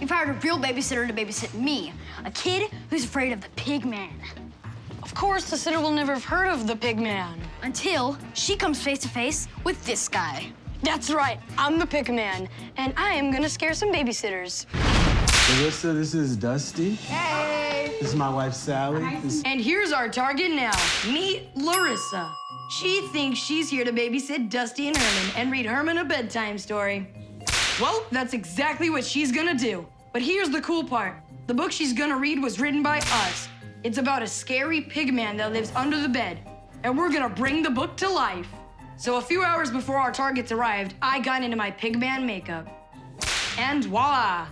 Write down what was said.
We've hired a real babysitter to babysit me, a kid who's afraid of the pig man. Of course, the sitter will never have heard of the pig man. Until she comes face to face with this guy. That's right, I'm the pig man, and I am gonna scare some babysitters. Larissa, this is Dusty. Hey. This is my wife, Sally. This- And here's our target now. Meet Larissa. She thinks she's here to babysit Dusty and Herman and read Herman a bedtime story. Well, that's exactly what she's gonna do. But here's the cool part. The book she's gonna read was written by us. It's about a scary pig man that lives under the bed. And we're gonna bring the book to life. So a few hours before our targets arrived, I got into my pigman makeup. And voila,